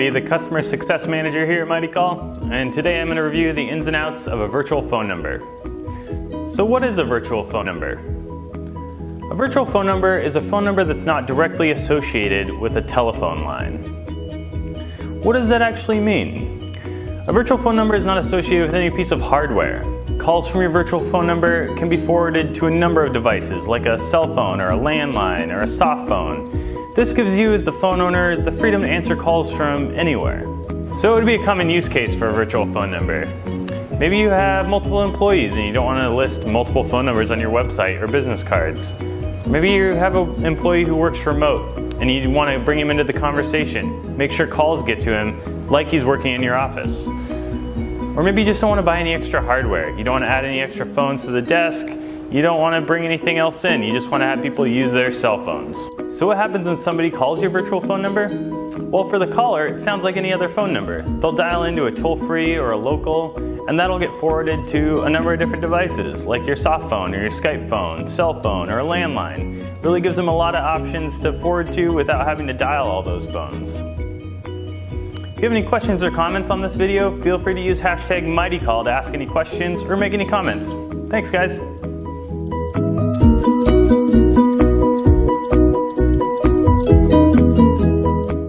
Andy, the Customer Success Manager here at MightyCall, and today I'm going to review the ins and outs of a virtual phone number. So what is a virtual phone number? A virtual phone number is a phone number that's not directly associated with a telephone line. What does that actually mean? A virtual phone number is not associated with any piece of hardware. Calls from your virtual phone number can be forwarded to a number of devices like a cell phone or a landline or a soft phone this gives you as the phone owner the freedom to answer calls from anywhere. So it would be a common use case for a virtual phone number. Maybe you have multiple employees and you don't want to list multiple phone numbers on your website or business cards. Maybe you have an employee who works remote and you want to bring him into the conversation. Make sure calls get to him like he's working in your office. Or maybe you just don't want to buy any extra hardware. You don't want to add any extra phones to the desk you don't want to bring anything else in. You just want to have people use their cell phones. So what happens when somebody calls your virtual phone number? Well, for the caller, it sounds like any other phone number. They'll dial into a toll-free or a local, and that'll get forwarded to a number of different devices, like your soft phone or your Skype phone, cell phone, or a landline. Really gives them a lot of options to forward to without having to dial all those phones. If you have any questions or comments on this video, feel free to use hashtag MightyCall to ask any questions or make any comments. Thanks guys.